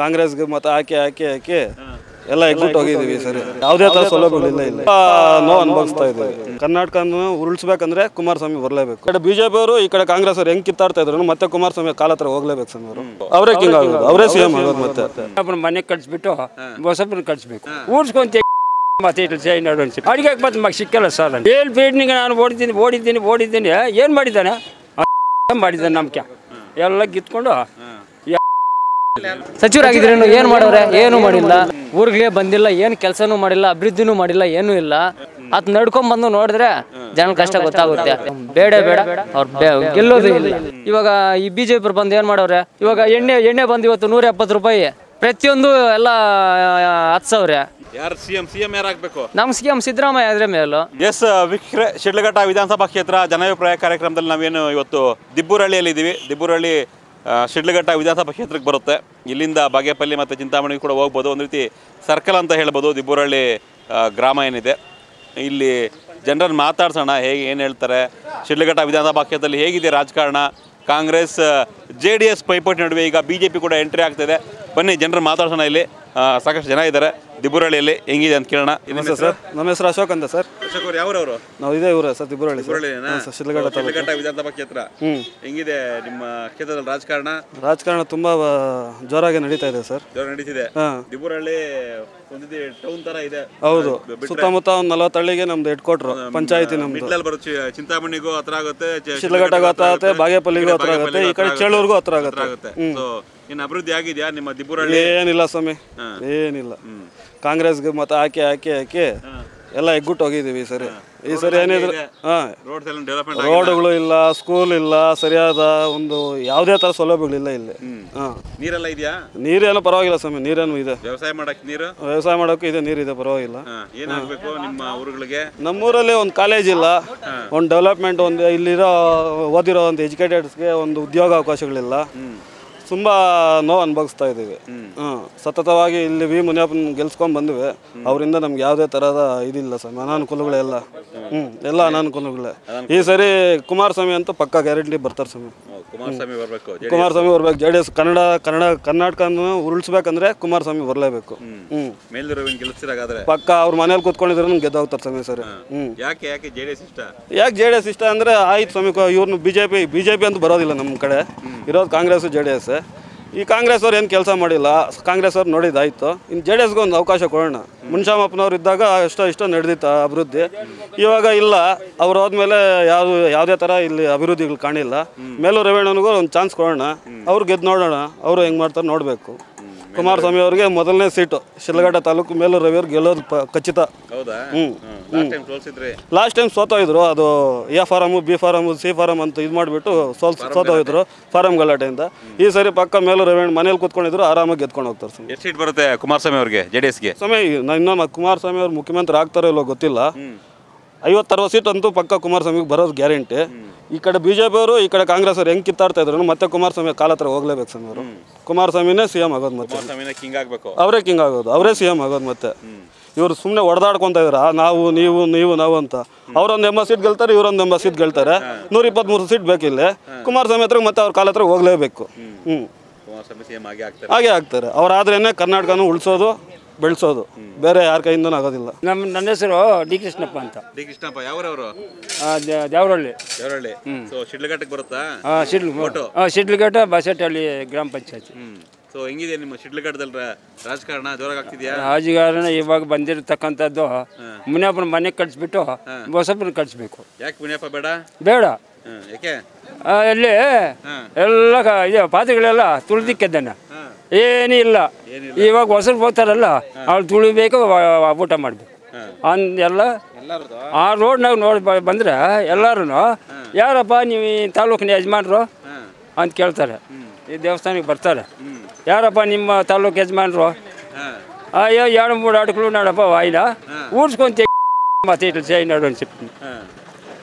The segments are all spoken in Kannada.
ಕಾಂಗ್ರೆಸ್ಗೆ ಮತ ಹಾಕಿ ಹಾಕಿ ಹಾಕಿ ಎಲ್ಲ ಎಗ್ಬಿಟ್ಟು ಹೋಗಿದೀವಿ ಸರ್. ಯಾವುದೇ ತರ ಸೌಲಭ್ಯಗಳಿಲ್ಲ ಇಲ್ಲ. ನೋವು ಅನುಭವಿಸ್ತಾ ಇದ್ದೀವಿ. ಕರ್ನಾಟಕನ ಉರುಳಿಸ್ಬೇಕಂದ್ರೆ ಕುಮಾರಸ್ವಾಮಿ ಬರಲೇಬೇಕು. ಕಡೆ ಬಿಜೆಪಿ ಅವರು ಈ ಕಡೆ ಕಾಂಗ್ರೆಸ್ ಅವ್ರು ಹೆಂಗ್ ಕಿತ್ತಾಡ್ತಾ ಇದ್ರು ಮತ್ತೆ ಕುಮಾರಸ್ವಾಮಿ ಕಾಲ ಹತ್ರ ಹೋಗ್ಲೇಬೇಕು ಸರ್ ಅವರು. ಅವರೇ ಕಿಂಗ್ ಆಗೋದು ಅವರೇ ಸಿ ಎಂ ಆಗೋದು ಮತ್ತೆ. ಮನೆ ಕಟ್ಸ್ಬಿಟ್ಟು ಹೊಸಬ್ರು ಹೊಸಬ್ರನ್ನ ಕಟ್ಸ್ಬೇಕು. ಊಡ್ಸ್ಕೊಂತ ಮತ್ತೆ ಅಡಿಗೆ ಮತ್ತೆ ಮಗ ಸಿಕ್ಕಲ್ಲ ಸರ್ ನಾನು ಏಳು ಫೀಟ್ನಿಗೆ ನಾನು ಓಡಿದ್ದೀನಿ ಓಡಿದ್ದೀನಿ ಓಡಿದ್ದೀನಿ. ಏನು ಮಾಡಿದ್ದಾನೆ? ಮಾಡಿದ್ದಾನೆ ನಮ್ಗೆ. ಎಲ್ಲ ಕಿತ್ಕೊಂಡು ಸಚಿವರಾಗಿದ್ರೇನು ಏನ್ ಮಾಡೋರೆ? ಏನು ಮಾಡಿಲ್ಲ. ಊರ್ಗೆ ಬಂದಿಲ್ಲ ಏನ್ ಕೆಲ್ಸನು ಮಾಡಿಲ್ಲ ಅಭಿವೃದ್ಧಿನೂ ಮಾಡಿಲ್ಲ ಏನೂ ಇಲ್ಲ. ಅದ್ ನಡ್ಕೊಂಡ್ ಬಂದು ನೋಡಿದ್ರೆ ಜನ ಕಷ್ಟ ಗೊತ್ತಾಗುತ್ತೆ. ಬೇಡ ಬೇಡ. ಅವ್ರ ಗೆಲ್ಲೋದು ಇಲ್ಲ. ಇವಾಗ ಈ ಬಿಜೆಪಿ ಬಂದು ಏನ್ ಮಾಡವ್ರೆ ಇವಾಗ ಎಣ್ಣೆ ಎಣ್ಣೆ ಬಂದ್ ಇವತ್ತು ನೂರ ಎಪ್ಪತ್ತು ರೂಪಾಯಿ. ಪ್ರತಿಯೊಂದು ಎಲ್ಲ ಹತ್ತು ಸಾವಿರ. ಯಾರು ಯಾರಾಗಬೇಕು ಸಿಎಂ ಸಿದ್ದರಾಮಯ್ಯ ಆದ್ರೆ ಮೇಲು. ಎಸ್ ವಿಕ್ರೆ ಶಿಡ್ಲಘಟ್ಟ ವಿಧಾನಸಭಾ ಕ್ಷೇತ್ರ ಜನಾಭಿಪ್ರಾಯ ಕಾರ್ಯಕ್ರಮದಲ್ಲಿ ನಾವೇನು ಇವತ್ತು ದಿಬ್ಬೂರಹಳ್ಳಿಯಲ್ಲಿ ಇದ್ದೀವಿ ದಿಬ್ಬೂರಹಳ್ಳಿ ಆ, ಶಿಡ್ಲಘಟ್ಟ ವಿಧಾನಸಭಾ ಕ್ಷೇತ್ರಕ್ಕೆ ಬರುತ್ತೆ. ಇಲ್ಲಿಂದ ಬಾಗೇಪಲ್ಲಿ ಮತ್ತು ಚಿಂತಾಮಣಿ ಕೂಡ ಹೋಗ್ಬೋದು. ಒಂದು ರೀತಿ ಸರ್ಕಲ್ ಅಂತ ಹೇಳ್ಬೋದು. ದಿಬ್ಬೂರಳ್ಳಿ ಗ್ರಾಮ ಏನಿದೆ. ಇಲ್ಲಿ ಜನರನ್ನು ಮಾತಾಡ್ಸೋಣ. ಹೇಗೆ, ಏನು ಹೇಳ್ತಾರೆ? ಶಿಡ್ಲಘಟ್ಟ ವಿಧಾನಸಭಾ ಕ್ಷೇತ್ರದಲ್ಲಿ ಹೇಗಿದೆ ರಾಜಕಾರಣ? ಕಾಂಗ್ರೆಸ್ ಜೆ ಡಿ ಎಸ್ ಪೈಪೋಟಿ ನಡುವೆ ಈಗ ಬಿ ಜೆ ಪಿ ಕೂಡ ಎಂಟ್ರಿ ಆಗ್ತಿದೆ. ಬನ್ನಿ ಜನರು ಮಾತಾಡ್ಸೋಣ ಇಲ್ಲಿ. ಸಾಕಷ್ಟು ಜನ ಇದ್ದಾರೆ. ದಿಬ್ಬುರಳ್ಳಿಯಲ್ಲಿ ಹೆಂಗಿದೆ ಅಂತ ಕೇಳೋಣ. ನಮಸ್ತೆ ಸರ್ ನಮ್ಮ ಹೆಸರು ಅಶೋಕ್ ಅಂತ ಸರ್. ಅಶೋಕ್ ಅವ್ರು ಯಾವ್ರವರು? ನಾವು ಇದೇ ಊರ ಸರ್ ದಿಬ್ಬುರಳ್ಳಿ ಸರ್. ವಿಧಾನಸಭಾ ಕ್ಷೇತ್ರ. ಹೆಂಗಿದೆ ನಿಮ್ಮ ಕ್ಷೇತ್ರದಲ್ಲಿ ರಾಜಕಾರಣ? ರಾಜಕಾರಣ ತುಂಬಾ ಜೋರಾಗಿ ನಡೀತಾ ಇದೆ ಸರ್. ಜೋರ ನಡೀತಿದೆ. ದಿಬ್ಬುರಳ್ಳಿ ಒಂದಿದೆ ಟೌನ್ ತರ ಇದೆ. ಹೌದು. ಸುತ್ತಮುತ್ತ ಒಂದ್ ನಲವತ್ತು ಹಳ್ಳಿಗೆ ನಮ್ದು ಹೆಡ್ ಕ್ವಾರ್ಟರ್ ಪಂಚಾಯತಿ ನಮ್ದು. ಬರುತ್ತೆ ಚಿಂತಾಮಣಿಗೂ ಹತ್ರ ಆಗುತ್ತೆ ಶಿಲ್ಘಟ್ಟಗೂ ಹತ್ರ ಆಗುತ್ತೆ ಬಾಗೇಪಲ್ಲಿಗೂ ಹತ್ರ ಆಗುತ್ತೆ ಈ ಕಡೆ ಚೇಳೂರ್ಗೂ ಹತ್ರ ಆಗುತ್ತೆ. ಇನ್ನು ಅಭಿವೃದ್ಧಿ ಆಗಿದೆಯಾ ನಿಮ್ಮ ದಿಬ್ಬುರಳ್ಳಿ ಏನಿಲ್ಲ ಸ್ವಾಮಿ ಏನಿಲ್ಲ. ಕಾಂಗ್ರೆಸ್ಗೆ ಮತ ಹಾಕಿ ಹಾಕಿ ಹಾಕಿ ಎಲ್ಲ ಎಗ್ಗುಟ್ಟು ಹೋಗಿದ್ದೀವಿ ಈ ಸರಿ. ಈ ಸರಿ ಏನಿದ್ರು ಹಾಂ. ರೋಡ್ಗಳು ಇಲ್ಲ ಸ್ಕೂಲ್ ಇಲ್ಲ ಸರಿಯಾದ ಒಂದು ಯಾವುದೇ ಥರ ಸೌಲಭ್ಯಗಳಿಲ್ಲ ಇಲ್ಲಿ ಹಾಂ. ನೀರೆಲ್ಲ ಇದೆಯಾ? ನೀರೇನು ಪರವಾಗಿಲ್ಲ ಸ್ವಾಮಿ ನೀರೇನು ಇದೆ. ವ್ಯವಸಾಯ ಮಾಡಕ್ಕೆ ನೀರು? ವ್ಯವಸಾಯ ಮಾಡೋಕ್ಕೂ ಇದೆ ನೀರಿದೆ ಪರವಾಗಿಲ್ಲ. ಏನಾಗಬೇಕು ಏನಾಗ್ಬೇಕು ನಿಮ್ಮ ಊರುಗಳಿಗೆ? ನಮ್ಮೂರಲ್ಲಿ ಒಂದು ಕಾಲೇಜ್ ಇಲ್ಲ. ಒಂದು ಡೆವಲಪ್ಮೆಂಟ್ ಒಂದು ಇಲ್ಲಿರೋ ಓದಿರೋ ಒಂದು ಎಜುಕೇಟೆಡ್ಸ್ಗೆ ಒಂದು ಉದ್ಯೋಗ ಅವಕಾಶಗಳಿಲ್ಲ. ತುಂಬ ನೋವು ಅನುಭವಿಸ್ತಾ ಇದ್ದೀವಿ. ಸತತವಾಗಿ ಇಲ್ಲಿ ವಿ. ಮುನಿಯಪ್ಪನ ಗೆಲ್ಸ್ಕೊಂಡ್ ಬಂದ್ವಿ. ಅವರಿಂದ ನಮ್ಗೆ ಯಾವುದೇ ಥರದ ಇದಿಲ್ಲ ಸರ್. ಅನಾನುಕೂಲಗಳೆಲ್ಲ ಹ್ಞೂ ಎಲ್ಲ ಅನಾನುಕೂಲಗಳೇ. ಈ ಸರಿ ಕುಮಾರಸ್ವಾಮಿ ಅಂತೂ ಪಕ್ಕ ಗ್ಯಾರಂಟಿ ಬರ್ತಾರೆ ಸ್ವಾಮಿ. ಕುಮಾರಸ್ವಾಮಿ ಬರ್ಬೇಕು ಕುಮಾರಸ್ವಾಮಿ ಬರ್ಬೇಕು J D S Kannada Kannada Karnataka ಉರುಳಿಸ್ಬೇಕಂದ್ರೆ Kumaraswamy ಬರಲೇಬೇಕು. ಗೆಲ್ಲಿಸ್ತಿರಾಗಾದ್ರೆ ಪಕ್ಕ ಅವ್ರ ಮನೇಲಿ ಕೂತ್ಕೊಂಡಿದ್ರು ಗೆದ್ದೋಗ್ತಾರೆ ಸ್ವಾಮಿ ಸರ್. ಹ್ಮ್. ಯಾಕೆ ಯಾಕೆ ಜೆ ಡಿ ಎಸ್ ಇಷ್ಟ? ಯಾಕೆ ಜೆ ಡಿ ಎಸ್ ಇಷ್ಟ ಅಂದ್ರೆ ಆಯ್ತು ಸ್ವಾಮಿ ಇವ್ರನ್ನ ಬಿಜೆಪಿ ಬಿಜೆಪಿ ಅಂತ ಬರೋದಿಲ್ಲ ನಮ್ಮ ಕಡೆ. ಇರೋದು ಕಾಂಗ್ರೆಸ್ ಜೆ ಡಿ ಎಸ್. ಈ ಕಾಂಗ್ರೆಸ್ ಅವ್ರು ಏನು ಕೆಲಸ ಮಾಡಿಲ್ಲ ಕಾಂಗ್ರೆಸ್ ಅವ್ರು ನೋಡಿದಾಯ್ತು ಇನ್ನು ಜೆ ಡಿ ಎಸ್ಗೆ ಒಂದು ಅವಕಾಶ ಕೊಡೋಣ. ಮುನ್ಶಾಮಪ್ಪನವ್ರು ಇದ್ದಾಗ ಎಷ್ಟೋ ಇಷ್ಟೋ ನಡೆದಿತ್ತು ಅಭಿವೃದ್ಧಿ. ಇವಾಗ ಇಲ್ಲ ಅವ್ರು ಹೋದ್ಮೇಲೆ ಯಾವುದು ಯಾವುದೇ ಥರ ಇಲ್ಲಿ ಅಭಿವೃದ್ಧಿಗಳು ಕಾಣಿಲ್ಲ. ಮೇಲೂ ರೇವಣ್ಣನಿಗೂ ಒಂದು ಚಾನ್ಸ್ ಕೊಡೋಣ. ಅವ್ರು ಗೆದ್ದು ನೋಡೋಣ. ಅವರು ಹೆಂಗೆ ಮಾಡ್ತಾರೆ ನೋಡಬೇಕು. ಕುಮಾರಸ್ವಾಮಿ ಅವರಿಗೆ ಮೊದಲನೇ ಸೀಟು. ಶಿಲ್ಘಟ್ಟ ತಾಲೂಕು ಮೇಲೂ ರವಿಯವ್ರು ಗೆಲ್ಲೋದು ಪ ಖಚಿತ. ಹೌದಾ? ಲಾಸ್ಟ್ ಟೈಮ್ ಸೋತೋಯಿದ್ರು ಅದು A form B form C form ಅಂತ ಇದು ಮಾಡಿಬಿಟ್ಟು ಸೋಲ್ ಸೋತೋಯಿದ್ರು ಫಾರಮ್ ಗಲಾಟೆಯಿಂದ. ಈ ಸರಿ ಪಕ್ಕ ಮೇಲೂ ರವಿ ಮನೇಲಿ ಕೂತ್ಕೊಂಡಿದ್ರು ಆರಾಮಾಗಿ ಗೆದ್ಕೊಂಡು ಹೋಗ್ತಾರೆ ಸ್ವಾಮಿ. ಎಷ್ಟು ಸೀಟ್ ಬರುತ್ತೆ ಕುಮಾರಸ್ವಾಮಿ ಅವರಿಗೆ ಜೆ ಡಿ ಎಸ್ಗೆ ಸ್ವಾಮಿ ನಾನು ಇನ್ನೊಂದು ಕುಮಾರಸ್ವಾಮಿ ಅವ್ರು ಮುಖ್ಯಮಂತ್ರಿ ಆಗ್ತಾರೋ ಇಲ್ಲೋ ಗೊತ್ತಿಲ್ಲ. ಐವತ್ತರವತ್ತು ಸೀಟ್ ಅಂತೂ ಪಕ್ಕ ಕುಮಾರಸ್ವಾಮಿಗೆ ಬರೋದು ಗ್ಯಾರಂಟಿ. ಈ ಕಡೆ ಬಿ ಜೆ ಅವರು ಈ ಕಡೆ ಕಾಂಗ್ರೆಸ್ ಅವರು ಹೆಂಗೆ ಕಿತ್ತಾಡ್ತಾ ಇದ್ರು ಮತ್ತೆ ಕುಮಾರಸ್ವಾಮಿ ಕಾಲ ಹತ್ರ ಹೋಗ್ಲೇಬೇಕು ಸ್ವಾಮಿ ಅವರು. ಕುಮಾರಸ್ವಾಮಿನೇ ಸಿ ಎಂ ಆಗೋದು ಮತ್ತೆ. ಅವರೇ ಕಿಂಗ್ ಆಗೋದು ಅವರೇ ಸಿ ಎಂ ಆಗೋದು ಮತ್ತೆ. ಇವರು ಸುಮ್ಮನೆ ಹೊಡೆದಾಡ್ಕೊಂತ ಇದ್ರ ನಾವು ನೀವು ನೀವು ನಾವು ಅಂತ. ಅವ್ರೊಂದು ಎಂಬತ್ತು ಸೀಟ್ ಗೆಲ್ತಾರೆ ಇವರೊಂದು ಎಂಬತ್ತು ಸೀಟ್ ಗೆಲ್ತಾರೆ. ನೂರ ಇಪ್ಪತ್ತ್ಮೂರು ಸೀಟ್ ಬೇಕಿಲ್ಲ. ಕುಮಾರಸ್ವಾಮಿ ಹತ್ರ ಮತ್ತೆ ಅವ್ರ ಕಾಲ ಹತ್ರ ಹೋಗ್ಲೇಬೇಕು. ಹ್ಞೂ ಹಾಗೆ ಆಗ್ತಾರೆ. ಅವ್ರಾದ್ರೇನೆ ಕರ್ನಾಟಕನೂ ಉಳಿಸೋದು ಬೆಳೆಸೋದು. ಬೇರೆ ಯಾರ ಕೈಯಿಂದನೂ ಆಗೋದಿಲ್ಲ. ನಮ್ಮ ನನ್ನ ಹೆಸರು ಡಿ ಕೃಷ್ಣಪ್ಪ ಅಂತ. ಡಿ ಕೃಷ್ಣಪ್ಪ ಯಾವ್ರವರು? ದೇವರಹಳ್ಳಿ. ದೇವರಹಳ್ಳಿ. ಸೊ ಶಿಡ್ಲಘಟ್ಟಕ್ಕೆ ಬರುತ್ತಾ? ಆ, ಶಿಡ್ಲು ಹಾಂ ಶಿಡ್ಲಘಟ್ಟ ಬಸಟಹಳ್ಳಿ ಗ್ರಾಮ ಪಂಚಾಯತ್. ಸೊ ಹೆಂಗಿದೆ ನಿಮ್ಮ ಶಿಡ್ಲಘಟ್ಟದಲ್ಲಿ ರಾಜಕಾರಣ? ಜೋರಾಗಿ ಆಗ್ತಿದ್ಯಾ? ರಾಜಕಾರಣ ಇವಾಗ ಬಂದಿರತಕ್ಕಂಥದ್ದು. ಮುನಿಯಪ್ಪನ ಮನೆಗೆ ಕಳಿಸ್ಬಿಟ್ಟು ಹೊಸಬ್ರನ್ನ ಕಟ್ಸ್ಬೇಕು. ಯಾಕೆ ಮುನಿಯಪ್ಪ ಬೇಡ? ಬೇಡ. ಯಾಕೆ? ಎಲ್ಲಿ? ಎಲ್ಲ ಕ- ಇದು ಪಾತ್ರೆಗಳೆಲ್ಲ ತುಳಿದಿಕ್ಕಿದ್ದಾನೆ. ಏನಿಲ್ಲ. ಇವಾಗ ಹೊಸರು ಹೋಗ್ತಾರಲ್ಲ ಅವ್ರು ತುಳಿಬೇಕು ಊಟ ಮಾಡಬೇಕು. ಅಂದೆಲ್ಲ ಆ ರೋಡ್ನಾಗ ನೋಡಿ ಬಂದ್ರೆ ಎಲ್ಲರೂ ಯಾರಪ್ಪ ನೀವು ಈ ತಾಲೂಕಿನ ಯಜಮಾನರು? ಅಂತ ಕೇಳ್ತಾರೆ. ಈ ದೇವಸ್ಥಾನಕ್ಕೆ ಬರ್ತಾರೆ. ಯಾರಪ್ಪ ನಿಮ್ಮ ತಾಲೂಕು ಯಜಮಾನರು? ಅಯ್ಯೋ ಎರಡು ಮೂರು ಅಡುಕಲು ನೋಡಪ್ಪ ವಾಯಿನ. ಊಡ್ಸ್ಕೊಂತ ಮತ್ತೆ ಇಟ್ಟು ಸೈ ನೋಡು ಅನ್ಸಿಪ್ಪ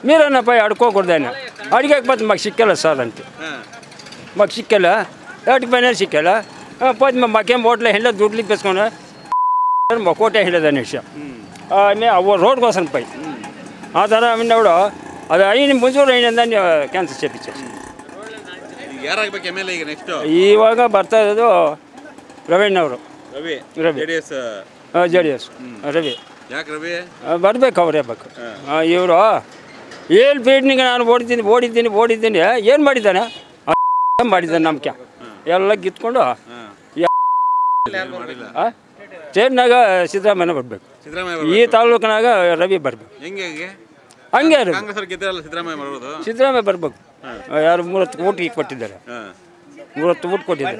ಮೀರನ್ನಪ್ಪ ಅಡ್ಕೋಕೊಡ್ದೇನೆ ಅಡುಗೆಗೆ ಮತ್ತೆ ಮಗ ಸಿಕ್ಕಲ್ಲ ಸರ್ ಅಂತ. ಮಗ ಸಿಕ್ಕಲ್ಲ? ಎರಡು ಮನೇಲಿ ಸಿಕ್ಕಲ್ಲ? ಪದ ಮಕ್ಕೆಂಬ ಹೋಟ್ಲ ಹೇಳ ದುಡ್ಲಿ ಬೆಸ್ಕೊಂಡು ಮಕ್ಕೋಟೆ ಹೇಳಿದ ಅವ್ ಅವ ರೋಡ್ಗೋಸನ ಪೈ ಆ ಥರ ಅವಳು ಅದು ನಿಮ್ಮ ಮುಂಚೂರು ಐನಿಂದ ಕ್ಯಾನ್ಸರ್ ಚೇಪಿಚ್ಚು ಇವಾಗ ಬರ್ತಾ ಇರೋದು ರವೀಣ್ ಅವರು Ravi. J D S Ravi. ಬರ್ಬೇಕು ಅವರೇ ಬೇಕು ಇವರು ಏಳು ಫೀಡ್ನಿಗೆ ನಾನು ಓಡಿದ್ದೀನಿ ಓಡಿದ್ದೀನಿ ಓಡಿದ್ದೀನಿ ಏನು ಮಾಡಿದ್ದಾನೆ? ಮಾಡಿದ್ದಾನೆ ನಮ್ಗೆ. ಎಲ್ಲ ಕಿತ್ಕೊಂಡು ಚೇರ್ನಾಗ ಸಿದ್ದರಾಮಯ್ಯ ಬರಬೇಕು. ಸಿದ್ದರಾಮಯ್ಯ ಈ ತಾಲೂಕಿನಾಗ ರವಿ ಬರಬೇಕು. ಹೆಂಗೆ ಸಿದ್ದರಾಮಯ್ಯ ಬರ್ಬೇಕು. ಯಾರು ಮೂವತ್ತು ಓಟಿಗೆ ಕೊಟ್ಟಿದ್ದಾರೆ. ಮೂವತ್ತು ಕೋಟಿ ಕೊಟ್ಟಿದ್ದಾರೆ.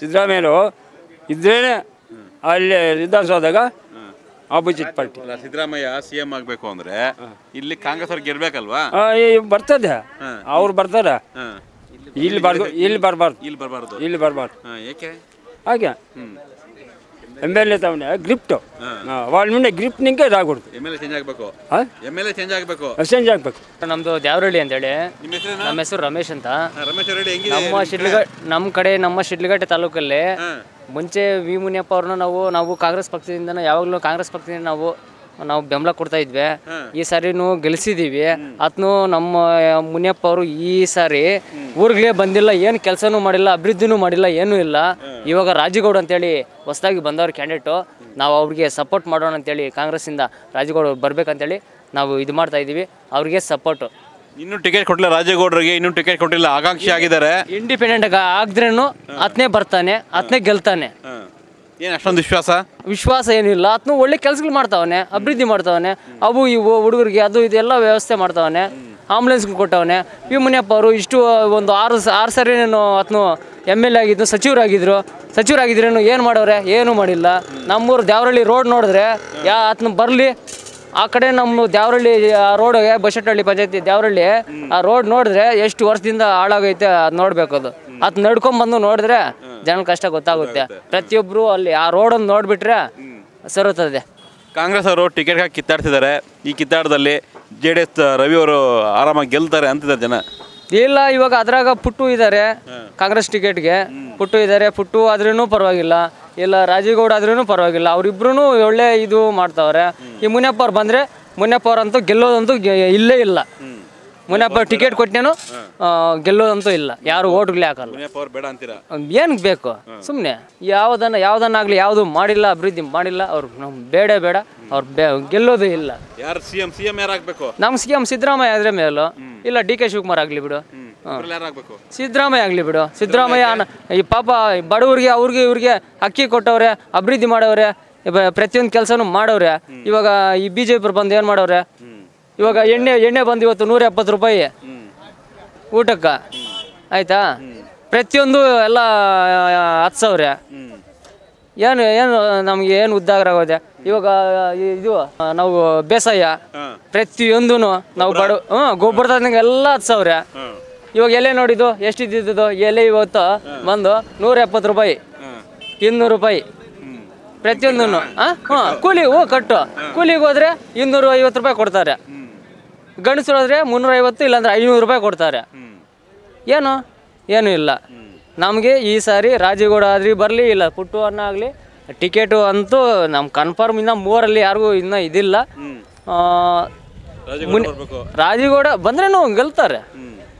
ಸಿದ್ದರಾಮಯ್ಯರು ಇದ್ರೇನೆ ಅಲ್ಲಿ ವಿಧಾನಸೌಧದಾಗ ಆಪೋಸಿಟ್ ಪಾರ್ಟಿ ಅಲ್ಲ ಸಿದ್ದರಾಮಯ್ಯ ಸಿ ಎಂ ಆಗಬೇಕು ಅಂದ್ರೆ ಇಲ್ಲಿ ಕಾಂಗ್ರೆಸ್ ಅವ್ರಿಗೆ ಗೆಲ್ಬೇಕಲ್ವಾ ಈ ಬರ್ತದೆ ಅವ್ರು ಬರ್ತಾರೆ. ಇಲ್ಲಿ ಬರ್ಗು ಇಲ್ಲಿ ಬರಬಾರ್ದು. ಇಲ್ಲಿ ಬರಬಾರ್ದು. ಇಲ್ಲಿ ಬರಬಾರ್ದು. ಏಕೆ? ಹಾಗೆ. ಎಂ ಎಲ್ ಎ ತಗೊಂಡೆ ಗ್ರಿಪ್ಟು ಅವಳ ಮುಂದೆ ಗ್ರಿಪ್ ನಿಂಗೆ ಇದಾಗ್ಬಿಡ್ತು. ಎಂ ಚೇಂಜ್ ಆಗಬೇಕು. ಎಂ ಎಲ್ ಎ ಚೇಂಜ್ ಆಗಬೇಕು ಚೇಂಜ್ ಆಗಬೇಕು. ನಮ್ಮದು ದ್ಯಾವರಳ್ಳಿ ಅಂತೇಳಿ. ನಮ್ಮ ಹೆಸರು ರಮೇಶ್ ಅಂತ. ರಮೇಶ್ ನಮ್ಮ ಶಿಡ್ಲಘ ನಮ್ಮ ಕಡೆ ನಮ್ಮ ಶಿಡ್ಲಗಟ್ಟೆ ತಾಲೂಕಲ್ಲಿ ಮುಂಚೆ ವಿ ಮುನಿಯಪ್ಪ ಅವ್ರನ್ನ ನಾವು ನಾವು ಕಾಂಗ್ರೆಸ್ ಪಕ್ಷದಿಂದ ಯಾವಾಗಲೂ ಕಾಂಗ್ರೆಸ್ ಪಕ್ಷದಿಂದ ನಾವು ನಾವು ಬೆಂಬಲ ಕೊಡ್ತಾ ಇದ್ವಿ. ಈ ಸಾರಿನೂ ಗೆಲ್ಸಿದೀವಿ. ಅತ್ನು ನಮ್ಮ ಮುನಿಯಪ್ಪ ಅವರು ಈ ಸಾರಿ ಊರ್ಗೆ ಬಂದಿಲ್ಲ ಏನು ಕೆಲಸನೂ ಮಾಡಿಲ್ಲ ಅಭಿವೃದ್ಧಿನೂ ಮಾಡಿಲ್ಲ ಏನೂ ಇಲ್ಲ. ಇವಾಗ ರಾಜಗೌಡ ಅಂತೇಳಿ ಹೊಸದಾಗಿ ಬಂದವ್ರ ಕ್ಯಾಂಡಿಡೇಟು. ನಾವು ಅವ್ರಿಗೆ ಸಪೋರ್ಟ್ ಮಾಡೋಣ ಅಂತೇಳಿ ಕಾಂಗ್ರೆಸ್ಸಿಂದ ರಾಜಗೌಡ ಬರ್ಬೇಕಂತೇಳಿ ನಾವು ಇದು ಮಾಡ್ತಾ ಇದ್ದೀವಿ. ಅವ್ರಿಗೆ ಸಪೋರ್ಟು. ಇನ್ನೂ ಟಿಕೆಟ್ ಕೊಟ್ಟಿಲ್ಲ ರಾಜೇಗೌಡರಿಗೆ ಇನ್ನೂ ಟಿಕೆಟ್ ಕೊಟ್ಟಿಲ್ಲ ಆಕಾಂಕ್ಷಿ ಆಗಿದ್ದಾರೆ. ಇಂಡಿಪೆಂಡೆಂಟ್ ಆಗಿದ್ರೇನು ಅತ್ನೇ ಬರ್ತಾನೆ ಆತನೇ ಗೆಲ್ತಾನೆ. ಏನು ಅಷ್ಟೊಂದು ವಿಶ್ವಾಸ? ವಿಶ್ವಾಸ ಏನಿಲ್ಲ. ಆತನು ಒಳ್ಳೆ ಕೆಲಸಗಳು ಮಾಡ್ತಾವನೆ, ಅಭಿವೃದ್ಧಿ ಮಾಡ್ತಾವನೆ. ಅವು ಇವು ಹುಡುಗರಿಗೆ ಅದು ಇದೆಲ್ಲ ವ್ಯವಸ್ಥೆ ಮಾಡ್ತಾವನೆ ಆಂಬುಲೆನ್ಸ್ಗಳು ಕೊಟ್ಟವನೆ. ಪಿ ಮುನಿಯಪ್ಪ ಅವರು ಇಷ್ಟು ಒಂದು ಆರು ಆರು ಸರಿ ಆತನು ಎಂ ಎಲ್ ಎ ಆಗಿದ್ದು ಸಚಿವರಾಗಿದ್ರು. ಸಚಿವರಾಗಿದ್ರೇನು ಏನು ಮಾಡವ್ರೆ? ಏನೂ ಮಾಡಿಲ್ಲ. ನಮ್ಮೂರು ದೇವರಳ್ಳಿ ರೋಡ್ ನೋಡಿದ್ರೆ, ಯಾ ಆತನ ಬರಲಿ. ಆ ಕಡೆ ನಮ್ಮ ದೇವರಳ್ಳಿ ಆ ರೋಡ್ಗೆ ಬಸಟ್ಟಹಳ್ಳಿ ಪಂಚಾಯತಿ ದೇವರಳ್ಳಿ ಆ ರೋಡ್ ನೋಡಿದ್ರೆ ಎಷ್ಟು ವರ್ಷದಿಂದ ಹಾಳಾಗೈತೆ ಅದು ನೋಡಬೇಕು ಅದು. ಅದ್ ನಡ್ಕೊಂಬಂದು ನೋಡಿದ್ರೆ ಜನ ಕಷ್ಟ ಗೊತ್ತಾಗುತ್ತೆ. ಪ್ರತಿಯೊಬ್ಬರು ಅಲ್ಲಿ ಆ ರೋಡನ್ನು ನೋಡ್ಬಿಟ್ರೆ ಸರುತ್ತದೆ. ಕಾಂಗ್ರೆಸ್ ಅವರು ಟಿಕೆಟ್ ಹಾಕಿ ಕಿತ್ತಾಡ್ತಿದ್ದಾರೆ. ಈ ಕಿತ್ತಾಟದಲ್ಲಿ ಜೆ ಡಿ ಎಸ್ ರವಿ ಅವರು ಆರಾಮಾಗಿ ಗೆಲ್ತಾರೆ ಅಂತಿದ್ದಾರೆ ಜನ. ಇಲ್ಲ ಇವಾಗ ಅದ್ರಾಗ ಪುಟ್ಟು ಇದ್ದಾರೆ. ಕಾಂಗ್ರೆಸ್ ಟಿಕೆಟ್ಗೆ ಪುಟ್ಟು ಇದ್ದಾರೆ. ಪುಟ್ಟು ಆದ್ರೂ ಪರವಾಗಿಲ್ಲ. ಇಲ್ಲ ರಾಜೀವ್ಗೌಡ ಆದ್ರೂ ಪರವಾಗಿಲ್ಲ. ಅವರಿಬ್ರು ಒಳ್ಳೆ ಇದು ಮಾಡ್ತಾವ್ರೆ. ಈ ಮುನಿಯಪ್ಪ ಅವ್ರು ಬಂದರೆ ಮುನಿಯಪ್ಪ ಅವ್ರಂತೂ ಗೆಲ್ಲೋದಂತೂ ಇಲ್ಲೇ ಇಲ್ಲ. ಮುನಿಯಪ್ಪ ಟಿಕೆಟ್ ಕೊಟ್ಟೇನು ಗೆಲ್ಲೋದಂತೂ ಇಲ್ಲ. ಯಾರು ಓಟ್ಗಳು ಹಾಕಲ್ಲ ಏನ್ ಬೇಕು ಬೇಡ ಅಂತೀರಾ? ಯಾವ್ದನ್ನ ಬೇಕು? ಸುಮ್ಮನೆ ಯಾವುದನ್ನ ಯಾವುದನ್ನಾಗಲಿ ಯಾವುದು ಮಾಡಿಲ್ಲ ಅಭಿವೃದ್ಧಿ ಮಾಡಿಲ್ಲ ಅವ್ರು ನಮ್ ಬೇಡ ಬೇಡ. ಅವ್ರು ಬೇ ಗೆಲ್ಲೋದು ಇಲ್ಲ. ಯಾರು ಸಿ ಎಂ ಸಿ ಎಂ ಯಾರು ಆಗ್ಬೇಕು? ನಮ್ಮ ಸಿ ಎಂ ಸಿದ್ದರಾಮಯ್ಯ ಆದ್ರೆ ಮೇಲೂ. ಇಲ್ಲ ಡಿ ಕೆ ಶಿವಕುಮಾರ್ ಆಗಲಿ ಬಿಡು. ಸಿದ್ದರಾಮಯ್ಯ ಆಗಲಿ ಬಿಡು. ಸಿದ್ದರಾಮಯ್ಯ ಈ ಪಾಪ ಬಡವ್ರಿಗೆ ಅವ್ರಿಗೆ ಇವ್ರಿಗೆ ಅಕ್ಕಿ ಕೊಟ್ಟವ್ರೆ ಅಭಿವೃದ್ಧಿ ಮಾಡವ್ರೆ ಪ್ರತಿಯೊಂದು ಕೆಲಸನೂ ಮಾಡವ್ರೆ. ಇವಾಗ ಈ ಬಿ ಜೆ ಪಿ ಬಂದು ಏನು ಮಾಡವ್ರೆ? ಇವಾಗ ಎಣ್ಣೆ ಎಣ್ಣೆ ಬಂದು ಇವತ್ತು ನೂರ ಎಪ್ಪತ್ತು ರೂಪಾಯಿ ಊಟಕ್ಕೆ. ಆಯ್ತಾ? ಪ್ರತಿಯೊಂದು ಎಲ್ಲ ಹತ್ತು ಸಾವಿರ. ಏನು ಏನು ನಮಗೆ ಏನು ಉದ್ದಾಗರ ಆಗೋದೆ ಇವಾಗ ಇದು ನಾವು ಬೇಸಾಯ. ಪ್ರತಿಯೊಂದು ನಾವು ಬಡ ಹ್ಞೂ ಗೊಬ್ಬರದಂಗೆ ಎಲ್ಲ ಹತ್ತು ಸಾವಿರ. ಇವಾಗ ಎಲೆ ನೋಡಿದ್ದು ಎಷ್ಟು ಇದ್ದಿದ್ದು ಎಲೆ ಇವತ್ತು ಬಂದು ನೂರ ಎಪ್ಪತ್ತು ರೂಪಾಯಿ ಇನ್ನೂರು ರೂಪಾಯಿ. ಪ್ರತಿಯೊಂದು ಹಾಂ? ಕೂಲಿ ಹೂ ಕಟ್ಟು. ಕೂಲಿಗೆ ಹೋದ್ರೆ ಇನ್ನೂರು ಐವತ್ತು ರೂಪಾಯಿ ಕೊಡ್ತಾರೆ. ಗಂಡಸರು ಹೋದ್ರೆ ಮುನ್ನೂರ ಐವತ್ತು ಇಲ್ಲಾಂದ್ರೆ ಐನೂರು ರೂಪಾಯಿ ಕೊಡ್ತಾರೆ. ಏನು? ಏನೂ ಇಲ್ಲ. ನಮಗೆ ಈ ಸಾರಿ ರಾಜೇಗೌಡ ಆದ್ರಿ ಬರಲಿ ಇಲ್ಲ ಪುಟ್ಟು ಅನ್ನ ಆಗಲಿ ಟಿಕೆಟು ಅಂತೂ ನಮ್ಮ ಕನ್ಫರ್ಮ್ ಇನ್ನು ಮೂರಲ್ಲಿ ಯಾರಿಗೂ ಇನ್ನೂ ಇದಿಲ್ಲ. ಬಂದ್ರೆ ರಾಜೇಗೌಡ ಬಂದ್ರೇನು ಗೆಲ್ತಾರೆ.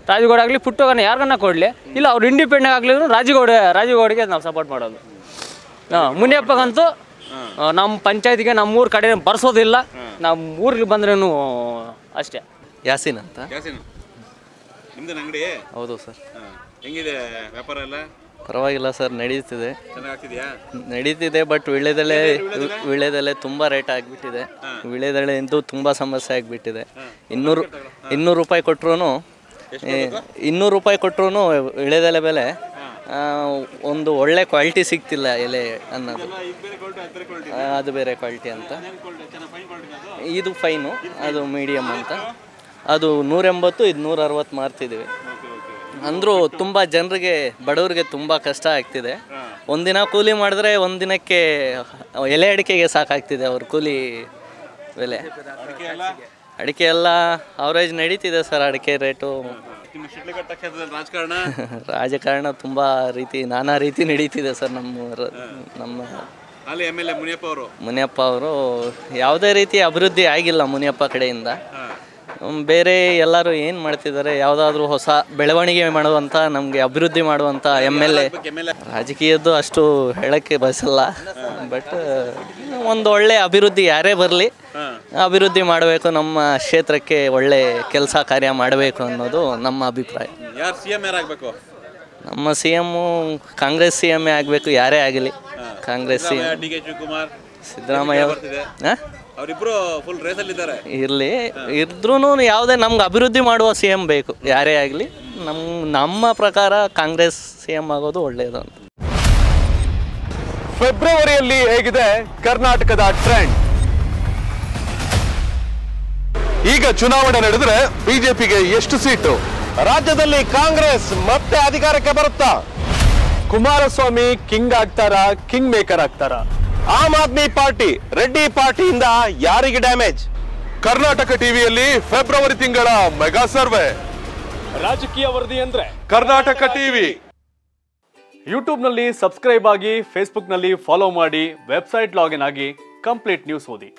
ರಾಜೇಗೌಡ ಆಗಲಿ ಪುಟ್ಟಗನ್ನ ಯಾರಿಗನ್ನ ಕೊಡಲಿ? ಇಲ್ಲ ಅವ್ರು ಇಂಡಿಪೆಂಡೆಂಟ್ ಆಗಲಿದ್ರು ರಾಜೀಗೌಡ ರಾಜೀಗೌಡಿಗೆ ನಾವು ಸಪೋರ್ಟ್ ಮಾಡೋದು. ಹಾಂ. ಮುನಿಯಪ್ಪಗಂತೂ ನಮ್ಮ ಪಂಚಾಯತಿಗೆ ನಮ್ಮ ಊರ ಕಡೆ ಬರ್ಸೋದಿಲ್ಲ. ನಮ್ಮ ಊರಿಗೆ ಬಂದ್ರೇನು ಅಷ್ಟೇ. ಯಾಸಿನ್ ಅಂತ? ಯಾಸಿನ್. ನಿಮ್ದು ಅಂಗಡಿ? ಹೌದು ಸರ್. ಹೆಂಗಿದೆ ವ್ಯಾಪಾರ ಎಲ್ಲ? ಪರವಾಗಿಲ್ಲ ಸರ್ ನಡೀತಿದೆ. ಚೆನ್ನಾಗಿ ಆಗ್ತಿದ್ಯಾ ನಡೀತಿದೆ ಬಟ್ ವಿಳೆದೆಲೆ ವಿಳೆದೆಲೆ ತುಂಬ ರೇಟ್ ಆಗಿಬಿಟ್ಟಿದೆ. ವಿಳೆದೆಲೆ ಅಂತೂ ತುಂಬ ಸಮಸ್ಯೆ ಆಗಿಬಿಟ್ಟಿದೆ. ಇನ್ನೂರು ಇನ್ನೂರು ರೂಪಾಯಿ ಕೊಟ್ಟರು ಇನ್ನೂರು ರೂಪಾಯಿ ಕೊಟ್ಟರು ವಿಳೆದೆಲೆ ಬೆಲೆ ಒಂದು ಒಳ್ಳೆ ಕ್ವಾಲಿಟಿ ಸಿಗ್ತಿಲ್ಲ ಎಲೆ ಅನ್ನೋದು. ಅದು ಬೇರೆ ಕ್ವಾಲಿಟಿ ಅಂತ. ಇದು ಫೈನು ಅದು ಮೀಡಿಯಮ್ ಅಂತ. ಅದು ನೂರೆಂಬತ್ತು ಇದು ನೂರ ಅರವತ್ತು ಮಾರ್ತಿದ್ದೀವಿ ಅಂದರೂ ತುಂಬ ಜನರಿಗೆ ಬಡವರಿಗೆ ತುಂಬ ಕಷ್ಟ ಆಗ್ತಿದೆ. ಒಂದಿನ ಕೂಲಿ ಮಾಡಿದ್ರೆ ಒಂದಿನಕ್ಕೆ ಎಲೆ ಅಡಿಕೆಗೆ ಸಾಕಾಗ್ತಿದೆ ಅವ್ರ ಕೂಲಿ ಬೆಲೆ. ಅಡಿಕೆ ಎಲ್ಲ ಅವರೇಜ್ ನಡೀತಿದೆ ಸರ್ ಅಡಿಕೆ ರೇಟು. ರಾಜಕಾರಣ? ರಾಜಕಾರಣ ತುಂಬ ರೀತಿ ನಾನಾ ರೀತಿ ನಡೀತಿದೆ ಸರ್ ನಮ್ಮ ನಮ್ಮ ಅಲ್ಲಿ ಎಂ ಎಲ್ ಎ ಮುನಿಯಪ್ಪ ಅವರು? ಮುನಿಯಪ್ಪ ಅವರು ಯಾವುದೇ ರೀತಿ ಅಭಿವೃದ್ಧಿ ಆಗಿಲ್ಲ ಮುನಿಯಪ್ಪ ಕಡೆಯಿಂದ. ಬೇರೆ ಎಲ್ಲರೂ ಏನು ಮಾಡ್ತಿದ್ದಾರೆ? ಯಾವುದಾದ್ರೂ ಹೊಸ ಬೆಳವಣಿಗೆ ಮಾಡುವಂಥ ನಮಗೆ ಅಭಿವೃದ್ಧಿ ಮಾಡುವಂಥ ಎಂ ಎಲ್ ಎ ರಾಜಕೀಯದ್ದು ಅಷ್ಟು ಹೇಳೋಕ್ಕೆ ಬಯಸಲ್ಲ. ಬಟ್ ಒಂದು ಒಳ್ಳೆ ಅಭಿವೃದ್ಧಿ ಯಾರೇ ಬರಲಿ ಅಭಿವೃದ್ಧಿ ಮಾಡಬೇಕು ನಮ್ಮ ಕ್ಷೇತ್ರಕ್ಕೆ ಒಳ್ಳೆ ಕೆಲಸ ಕಾರ್ಯ ಮಾಡಬೇಕು ಅನ್ನೋದು ನಮ್ಮ ಅಭಿಪ್ರಾಯ. ಯಾರು ಸಿ ಎಂ ಯಾರಾಗಬೇಕು? ನಮ್ಮ ಸಿ ಎಮ್ಮು ಕಾಂಗ್ರೆಸ್ ಸಿ ಎಮ್ಮೇ ಆಗಬೇಕು ಯಾರೇ ಆಗಲಿ. Congress C M D K Shivakumar Siddaramaiah ಅವರಿಬ್ರು ಫುಲ್ ರೇಸಲ್ಲಿದ್ದಾರೆ ಇರಲಿ. ಇದ್ರೂ ಯಾವುದೇ ನಮ್ಗೆ ಅಭಿವೃದ್ಧಿ ಮಾಡುವ ಸಿ ಎಂ ಬೇಕು. ಯಾರೇ ಆಗಲಿ ನಮ್ಮ ನಮ್ಮ ಪ್ರಕಾರ ಕಾಂಗ್ರೆಸ್ ಸಿ ಎಂ ಆಗೋದು ಒಳ್ಳೆಯದು ಅಂತ. ಫೆಬ್ರವರಿಯಲ್ಲಿ ಹೇಗಿದೆ ಕರ್ನಾಟಕದ ಟ್ರೆಂಡ್ ಈಗ ಚುನಾವಣೆ ನಡೆದ್ರೆ ಬಿಜೆಪಿಗೆ ಎಷ್ಟು ಸೀಟು? ರಾಜ್ಯದಲ್ಲಿ ಕಾಂಗ್ರೆಸ್ ಮತ್ತೆ ಅಧಿಕಾರಕ್ಕೆ ಬರುತ್ತಾ? ಕುಮಾರಸ್ವಾಮಿ ಕಿಂಗ್ ಆಗ್ತಾರ ಕಿಂಗ್ ಮೇಕರ್ ಆಗ್ತಾರ? ಆಮ್ ಆದ್ಮಿ ಪಾರ್ಟಿ ರೆಡ್ಡಿ ಪಾರ್ಟಿಯಿಂದ ಯಾರಿಗೆ ಡ್ಯಾಮೇಜ್? ಕರ್ನಾಟಕ ಟಿವಿಯಲ್ಲಿ ಫೆಬ್ರವರಿ ತಿಂಗಳ ಮೆಗಾ ಸರ್ವೆ. ರಾಜಕೀಯ ವರದಿ ಅಂದ್ರೆ? ಕರ್ನಾಟಕ ಟಿವಿ. ಯೂಟ್ಯೂಬ್ನಲ್ಲಿ ಸಬ್ಸ್ಕ್ರೈಬ್ ಆಗಿ ಫೇಸ್ಬುಕ್ನಲ್ಲಿ ಫಾಲೋ ಮಾಡಿ ವೆಬ್ಸೈಟ್ ಲಾಗಿನ್ ಆಗಿ ಕಂಪ್ಲೀಟ್ ನ್ಯೂಸ್ ಓದಿ.